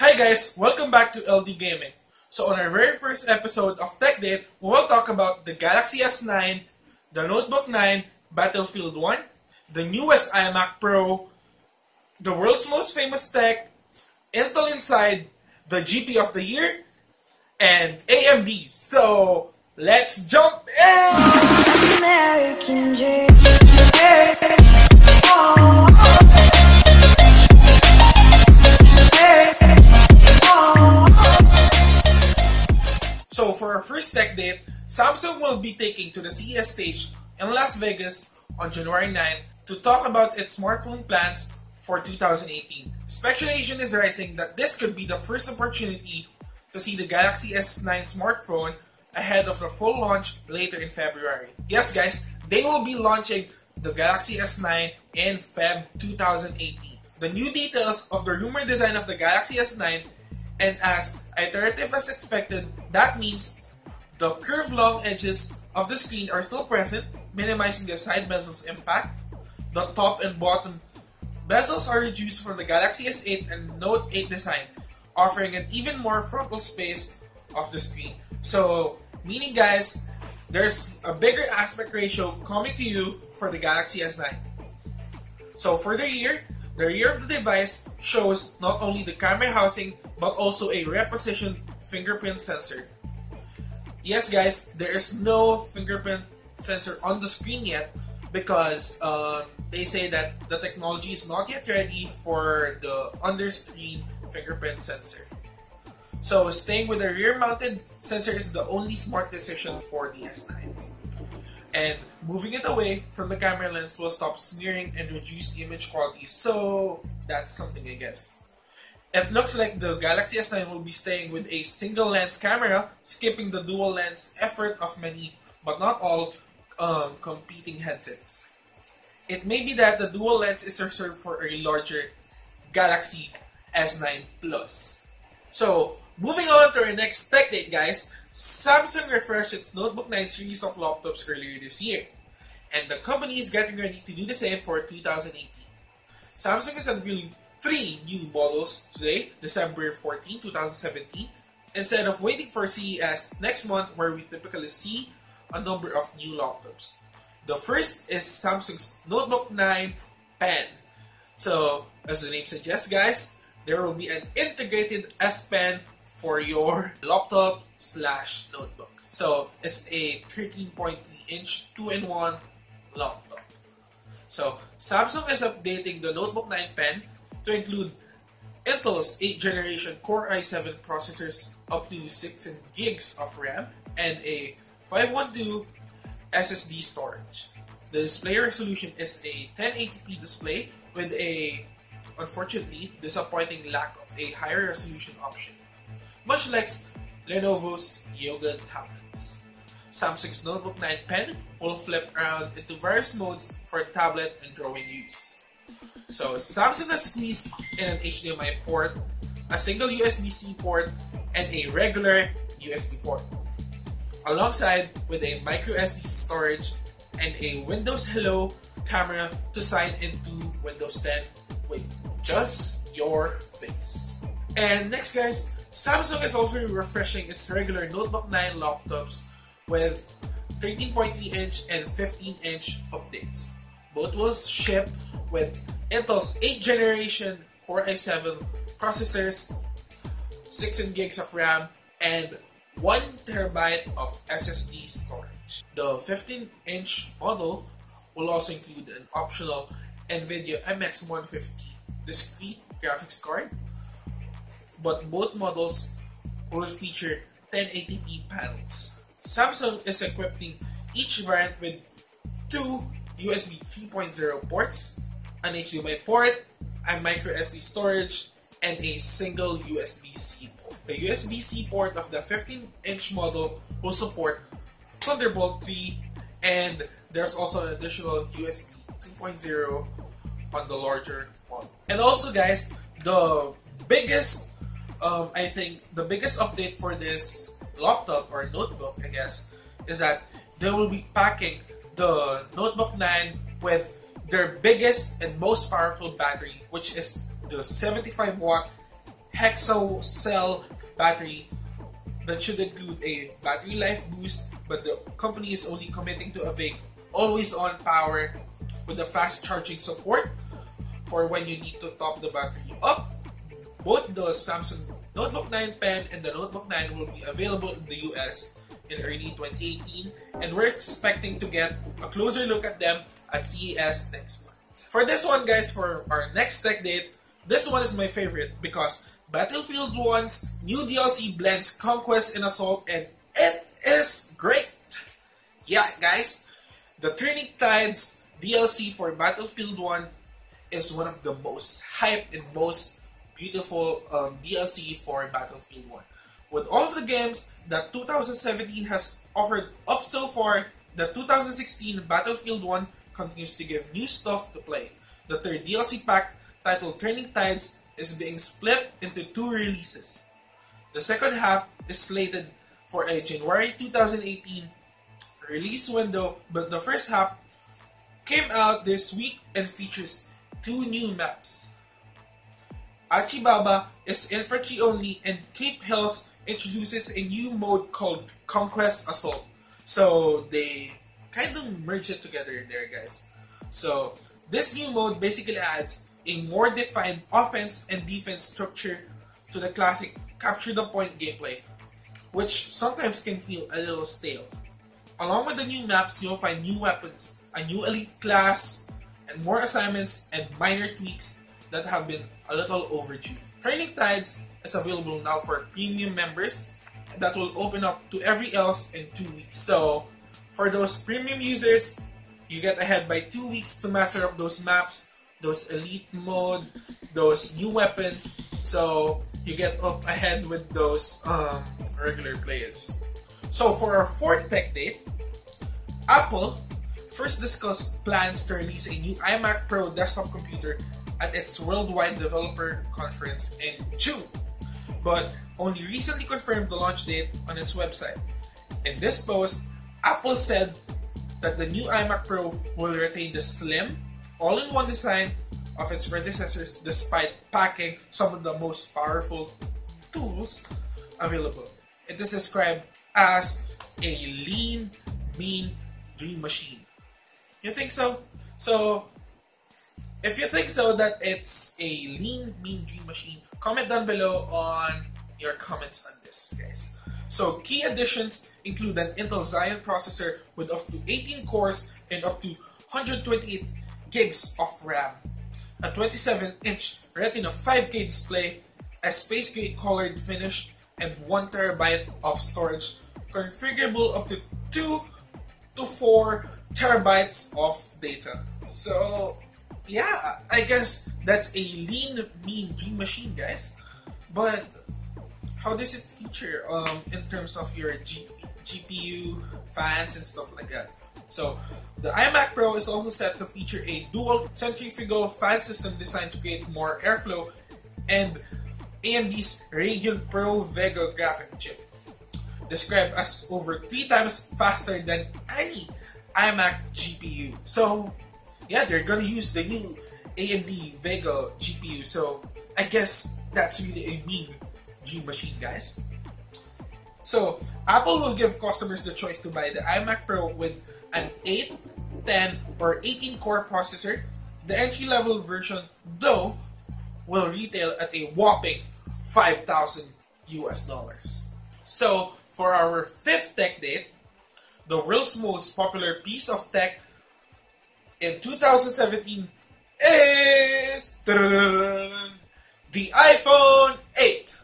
Hi guys, welcome back to LD Gaming. So on our very first episode of Tech Date, we will talk about the Galaxy S9, the Notebook 9, Battlefield 1, the newest iMac Pro, the world's most famous tech, Intel Inside, the GP of the year, and AMD. So let's jump in! For our first tech date, Samsung will be taking to the CES stage in Las Vegas on January 9 to talk about its smartphone plans for 2018. Speculation is rising that this could be the first opportunity to see the Galaxy S9 smartphone ahead of the full launch later in February. Yes guys, they will be launching the Galaxy S9 in Feb 2018. The new details of the rumored design of the Galaxy S9 and as iterative as expected, that means the curved long edges of the screen are still present, minimizing the side bezel's impact. The top and bottom bezels are reduced from the Galaxy S8 and Note 8 design, offering an even more frontal space of the screen. So, meaning guys, there's a bigger aspect ratio coming to you for the Galaxy S9. So for the rear, the rear of the device shows not only the camera housing but also a repositioned fingerprint sensor. Yes, guys, there is no fingerprint sensor on the screen yet because uh, they say that the technology is not yet ready for the under-screen fingerprint sensor. So staying with the rear-mounted sensor is the only smart decision for the S9. And moving it away from the camera lens will stop smearing and reduce image quality. So that's something I guess. It looks like the Galaxy S9 will be staying with a single lens camera, skipping the dual lens effort of many, but not all, um, competing headsets. It may be that the dual lens is reserved for a larger Galaxy S9 Plus. So, moving on to our next tech date, guys. Samsung refreshed its Notebook 9 series of laptops earlier this year, and the company is getting ready to do the same for 2018. Samsung is unveiling three new models today, December 14, 2017, instead of waiting for CES next month where we typically see a number of new laptops. The first is Samsung's Notebook 9 Pen. So, as the name suggests, guys, there will be an integrated S Pen for your laptop slash notebook. So, it's a 13.3 inch 2-in-1 laptop. So, Samsung is updating the Notebook 9 Pen to include Intel's 8th generation Core i7 processors up to 6 gigs of RAM and a 512 SSD storage. The display resolution is a 1080p display with a unfortunately disappointing lack of a higher resolution option, much like Lenovo's Yoga tablets. Samsung's Notebook 9 Pen will flip around into various modes for tablet and drawing use. So Samsung has squeezed in an HDMI port, a single USB-C port, and a regular USB port. Alongside with a micro SD storage and a Windows Hello camera to sign into Windows 10 with just your face. And next guys, Samsung is also refreshing its regular Notebook 9 laptops with 13.3 inch and 15 inch updates. Both will ship with Intel's 8th generation Core i7 processors, 16 gigs of RAM, and 1 terabyte of SSD storage. The 15-inch model will also include an optional NVIDIA MX150 discrete graphics card, but both models will feature 1080p panels. Samsung is equipping each variant with two USB 3.0 ports, an HDMI port, a micro SD storage, and a single USB-C port. The USB-C port of the 15-inch model will support Thunderbolt 3 and there's also an additional USB 2.0 on the larger model. And also guys, the biggest, um, I think, the biggest update for this laptop or notebook, I guess, is that they will be packing the Notebook 9 with their biggest and most powerful battery, which is the 75 watt hexacell battery that should include a battery life boost, but the company is only committing to a vague always on power with a fast charging support for when you need to top the battery up. Both the Samsung Notebook 9 Pen and the Notebook 9 will be available in the US in early 2018, and we're expecting to get a closer look at them at CES next month. For this one, guys, for our next tech date, this one is my favorite because Battlefield 1's new DLC blends Conquest and Assault, and it is great! Yeah, guys, the Turning Tides DLC for Battlefield 1 is one of the most hyped and most beautiful um, DLC for Battlefield 1. With all of the games that 2017 has offered up so far, the 2016 Battlefield 1 continues to give new stuff to play. The third DLC pack, titled Turning Tides, is being split into two releases. The second half is slated for a January 2018 release window, but the first half came out this week and features two new maps. Achi Baba is infantry only, and Cape Helles introduces a new mode called Conquest Assault. So they kind of merge it together in there, guys. So this new mode basically adds a more defined offense and defense structure to the classic capture the point gameplay, which sometimes can feel a little stale. Along with the new maps, you'll find new weapons, a new elite class, and more assignments and minor tweaks that have been a little overdue. Turning Tides is available now for premium members that will open up to every else in two weeks. So, for those premium users, you get ahead by two weeks to master up those maps, those elite mode, those new weapons. So, you get up ahead with those um, regular players. So, for our fourth tech date, Apple first discussed plans to release a new iMac Pro desktop computer at its Worldwide Developer Conference in June, but only recently confirmed the launch date on its website. In this post, Apple said that the new iMac Pro will retain the slim, all-in-one design of its predecessors despite packing some of the most powerful tools available. It is described as a lean, mean dream machine. You think so? So, if you think so that it's a lean, mean dream machine, comment down below on your comments on this, guys. So, key additions include an Intel Xeon processor with up to 18 cores and up to 128 gigs of RAM, a 27-inch Retina 5K display, a space gray colored finish, and 1 terabyte of storage, configurable up to 2 to 4 terabytes of data. So, yeah, I guess that's a lean, mean dream machine, guys. But how does it feature um, in terms of your G- GPU, fans, and stuff like that? So, the iMac Pro is also set to feature a dual centrifugal fan system designed to create more airflow and AMD's Radeon Pro Vega graphic chip, described as over three times faster than any iMac GPU. So, yeah, they're gonna use the new AMD Vega GPU. So, I guess that's really a mean G machine, guys. So, Apple will give customers the choice to buy the iMac Pro with an 8, 10, or 18 core processor. The entry level version, though, will retail at a whopping 5,000 US dollars. So, for our fifth tech date, the world's most popular piece of tech in 2017 is the iPhone 8.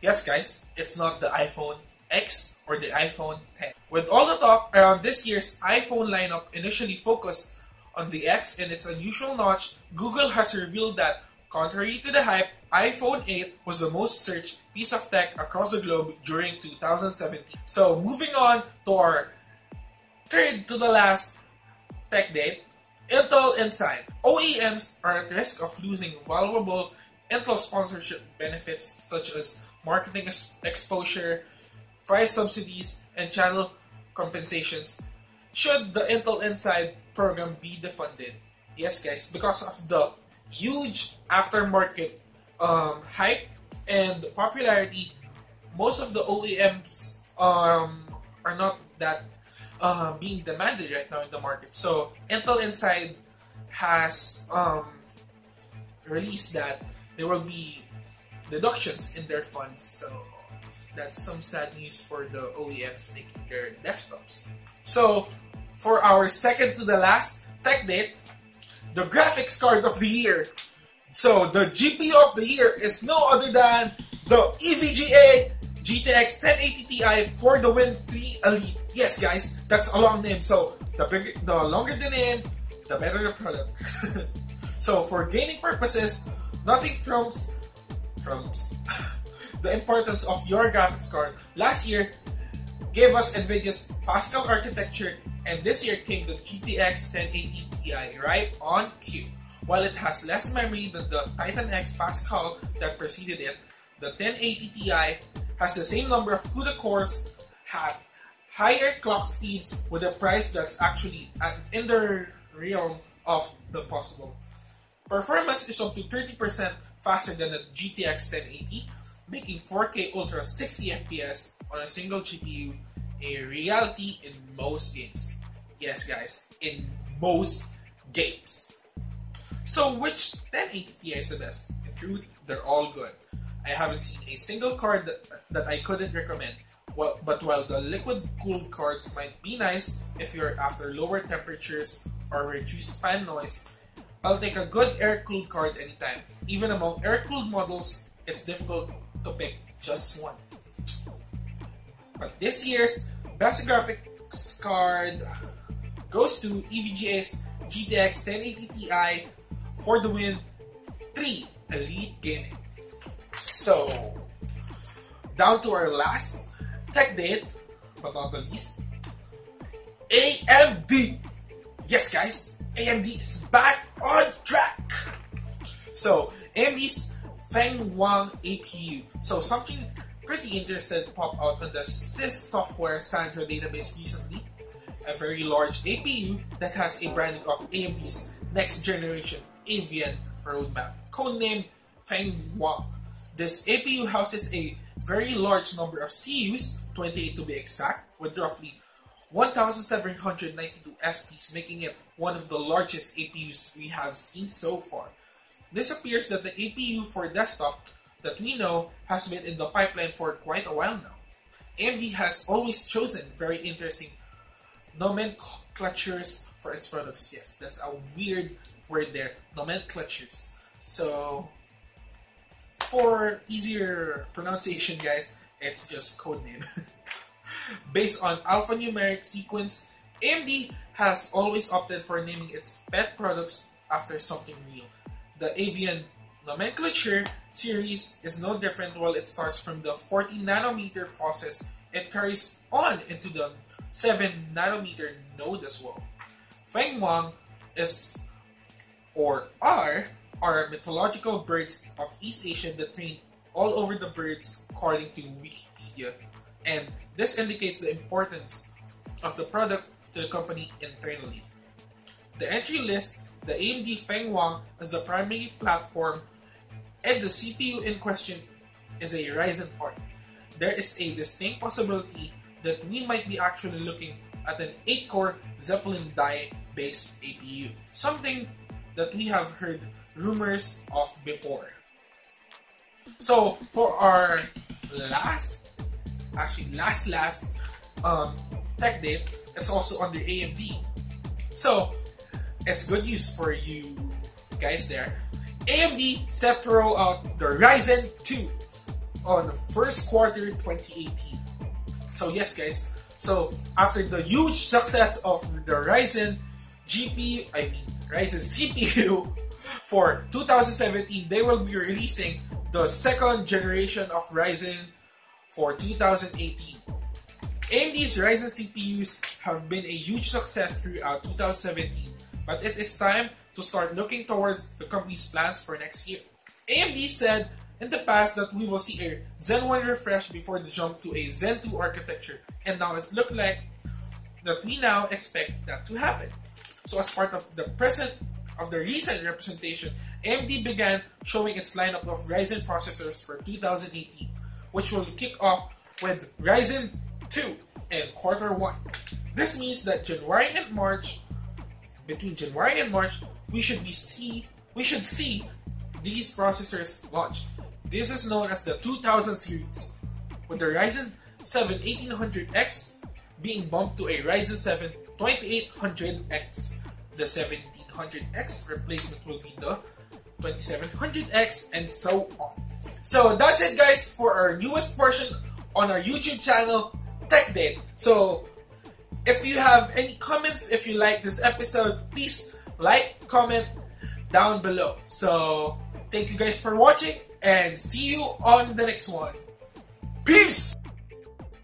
Yes, guys, it's not the iPhone X or the iPhone 10. With all the talk around this year's iPhone lineup initially focused on the X and its unusual notch, Google has revealed that, contrary to the hype, iPhone 8 was the most searched piece of tech across the globe during 2017. So, moving on to our third to the last tech date, Intel Inside. OEMs are at risk of losing valuable Intel sponsorship benefits such as marketing exposure, price subsidies, and channel compensations should the Intel Inside program be defunded. Yes, guys, because of the huge aftermarket um, hype and popularity, most of the OEMs um, are not that uh, being demanded right now in the market. So Intel Inside has um, released that there will be deductions in their funds. So that's some sad news for the OEMs making their desktops. So for our second to the last tech date, the graphics card of the year. So the GPU of the year is no other than the EVGA GTX 1080 Ti for the Win 3 Elite. Yes, guys, that's a long name. So the bigger, the longer the name, the better the product. so for gaming purposes, nothing trumps trumps the importance of your graphics card. Last year gave us Nvidia's Pascal architecture, and this year came the GTX 1080 Ti right on cue. While it has less memory than the Titan X Pascal that preceded it, the 1080 Ti has the same number of CUDA cores, had higher clock speeds with a price that's actually in the realm of the possible. Performance is up to 30% faster than the GTX 1080, making 4K Ultra 60 FPS on a single GPU a reality in most games. Yes, guys, in most games. So, which 1080 Ti is the best? In truth, they're all good. I haven't seen a single card that, that I couldn't recommend. Well, but while the liquid cooled cards might be nice if you're after lower temperatures or reduced fan noise, I'll take a good air cooled card anytime. Even among air cooled models, it's difficult to pick just one. But this year's best graphics card goes to EVGA's GTX 1080 Ti for the win 3 Elite Gaming. So, down to our last tech date, least, AMD. Yes, guys, AMD is back on track. So, AMD's Fenghuang APU. So, something pretty interesting popped out on the SiSoftware Sandra database recently. A very large APU that has a branding of AMD's next generation Avian roadmap, codenamed Feng Wang. This APU houses a very large number of CUs, 28 to be exact, with roughly 1,792 SPs, making it one of the largest APUs we have seen so far. This appears that the APU for desktop that we know has been in the pipeline for quite a while now. AMD has always chosen very interesting nomenclatures for its products. Yes, that's a weird word there, nomenclatures. So for easier pronunciation, guys, it's just codename. Based on alphanumeric sequence, AMD has always opted for naming its pet products after something real. The Avian nomenclature series is no different while it starts from the 40 nanometer process it carries on into the 7 nanometer node as well. Fenghuang is or are are mythological birds of East Asia that train all over the birds according to Wikipedia. And this indicates the importance of the product to the company internally. The entry list the AMD Fenghuang as the primary platform and the CPU in question is a Ryzen part. There is a distinct possibility that we might be actually looking at an 8-core Zeppelin die based APU, something that we have heard rumors of before. So for our last, actually last last um, tech date, it's also under AMD. So it's good news for you guys there. AMD set to roll out the Ryzen 2 on first quarter 2018. So yes guys, so after the huge success of the Ryzen GPU, I mean Ryzen CPU for 2017, they will be releasing the second generation of Ryzen for 2018. AMD's Ryzen CPUs have been a huge success throughout 2017, but it is time to start looking towards the company's plans for next year. AMD said in the past that we will see a Zen 1 refresh before the jump to a Zen 2 architecture, and now it looks like that we now expect that to happen. So as part of the present of the recent representation, AMD began showing its lineup of Ryzen processors for 2018, which will kick off with Ryzen 2 in quarter 1. This means that January and March, between January and March, we should be see we should see these processors launched. This is known as the 2000 series, with the Ryzen 7 1800X being bumped to a Ryzen 7 2800X. The 1700X replacement will be the 2700X and so on. So that's it guys for our newest portion on our YouTube channel, Tech Date. So if you have any comments, if you like this episode, please like, comment down below. So thank you guys for watching and see you on the next one. Peace!